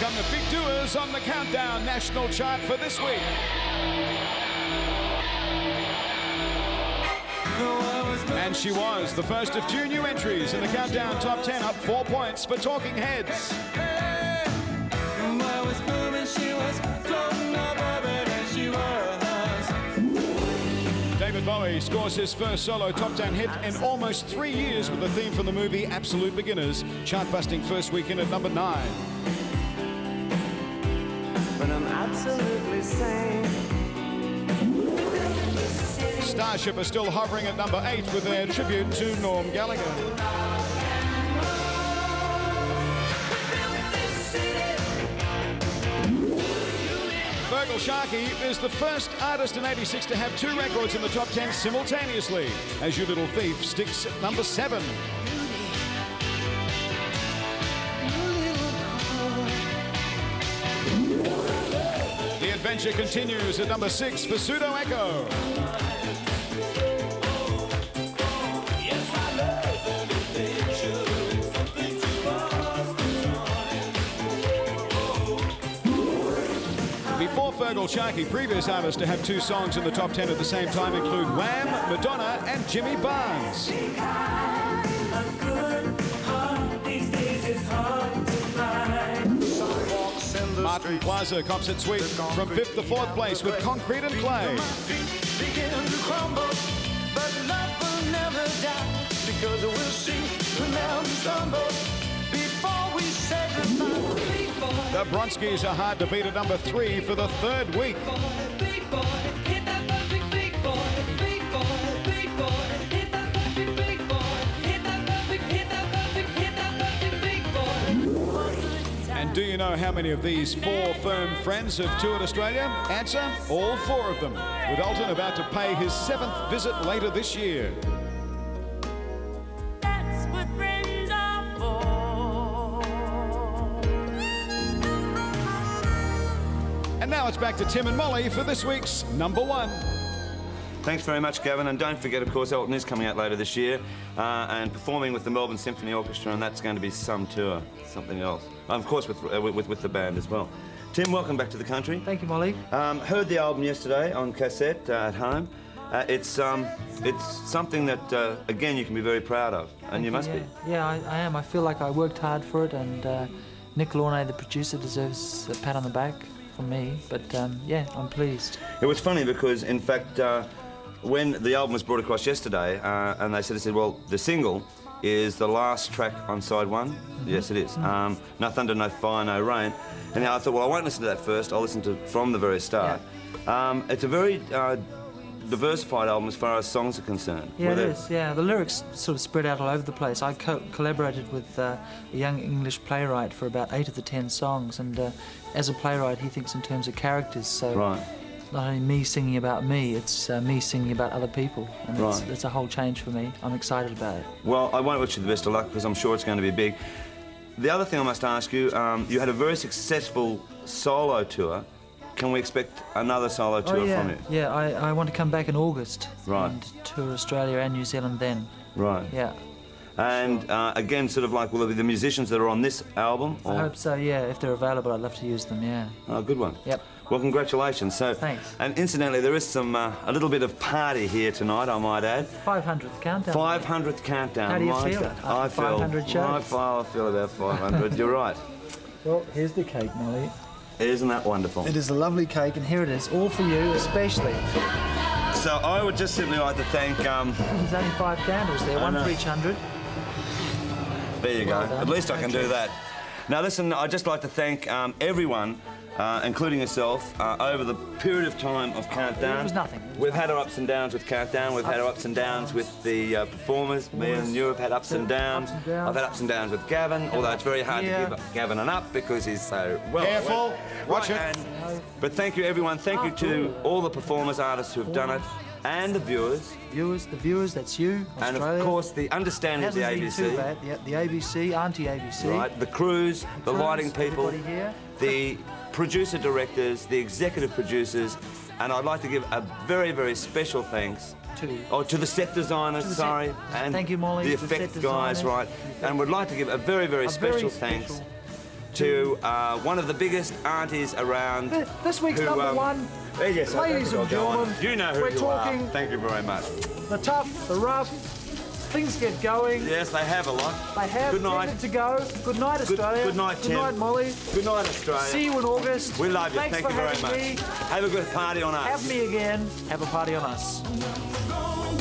Become the big doers on the Countdown National Chart for this week. And she was the first of two new entries in the Countdown Top 10, up four points for Talking Heads. David Bowie scores his first solo top 10 hit in almost three years with the theme from the movie Absolute Beginners, chart-busting first weekend at number nine but I'm absolutely sane. Starship is still hovering at number eight with their tribute to Norm Gallagher. Feargal Sharkey is the first artist in 86 to have two records in the top 10 simultaneously, as You Little Thief sticks at number 7. Adventure continues at number six for Pseudo Echo. Before Feargal Sharkey, previous artists to have two songs in the top 10 at the same time include Wham, Madonna, and Jimmy Barnes. Plaza cops it sweet from fifth to fourth place with Concrete and Clay. The Bronskis are hard to beat at number three for the third week. Do you know how many of these four firm friends have toured Australia? Answer, all four of them, with Elton about to pay his seventh visit later this year. That's what friends are for. And now it's back to Tim and Molly for this week's number one. Thanks very much, Gavin. And don't forget, of course, Elton is coming out later this year uh, and performing with the Melbourne Symphony Orchestra, and that's going to be some tour, something else. And of course, with, uh, with, with the band as well. Tim, welcome back to the country. Thank you, Molly. Um, heard the album yesterday on cassette uh, at home. Uh, it's um, it's something that uh, again you can be very proud of, and Thank you must yeah. be. Yeah, I, I am. I feel like I worked hard for it, and uh, Nick Launay, the producer, deserves a pat on the back from me. But um, yeah, I'm pleased. It was funny because, in fact, uh, when the album was brought across yesterday, uh, and they said, they said, well, the single is the last track on side one. Yes, it is. Um, no thunder, no fire, no rain. And I thought, well, I won't listen to that first. I'll listen to from the very start. Um, it's a very uh, diversified album as far as songs are concerned. Yeah, it is. Yeah, the lyrics sort of spread out all over the place. I co- collaborated with uh, a young English playwright for about eight of the ten songs, and uh, as a playwright, he thinks in terms of characters. So Right. Not only me singing about me, it's uh, me singing about other people, and it's, it's a whole change for me. I'm excited about it. Well, I won't wish you the best of luck because I'm sure it's going to be big. The other thing I must ask you, um, you had a very successful solo tour. Can we expect another solo tour oh yeah, from you? yeah. I, I want to come back in August Right. and tour Australia and New Zealand then. Right. Yeah. And uh, again, sort of like, will there be the musicians that are on this album? I hope so. Yeah, if they're available, I'd love to use them. Yeah. Oh, good one. Yep. Well, congratulations. So, Thanks. And incidentally, there is some uh, a little bit of party here tonight. I might add. 500th countdown. 500th countdown. How do you my feel God. after I feel 500 shows? I feel, I feel about 500. You're right. Well, here's the cake, Molly. Isn't that wonderful? It is a lovely cake, and here it is, all for you, especially. So I would just simply like to thank. Um, There's only five candles there, I one know. for each hundred. There you Well go. done. At least I can do you. that. Now, listen, I'd just like to thank um, everyone, uh, including yourself, uh, over the period of time of Countdown. It was nothing. It was We've had our ups and downs with Countdown. We've had our ups and downs with the uh, performers. Me and you have had ups and downs. Ups and downs. I've had ups and downs with Gavin, although it's very hard Yeah. to give Gavin an up because he's so well. Careful. Watch Right, it. and- but thank you, everyone. Thank you to all the performers, artists who have done it, and the viewers, Viewers, the viewers, that's you, Australia. And of course the understanding of the ABC. too bad. The, the ABC, anti-ABC. Right, the crews, the crews, lighting people, the producer directors, the executive producers, and I'd like to give a very, very special thanks To- oh, to the set designers, the set- sorry, and Thank you, Molly, the the guys, designers, right, the and would like to give a very, very A special very thanks special- to uh, one of the biggest aunties around. Th- This week's who, number um, one, ladies think and I'll gentlemen, you know who we're you talking- are. Thank you very much. the tough, the rough, things get going. Yes, they have a lot. They have Good night. to go. Good night, Australia. good night, Tim. Good night, Molly. Good night, Australia. See you in August. We love you. Thanks Thank for you very much. me. Have a good party on us. Have me again. Have a party on us. Gonna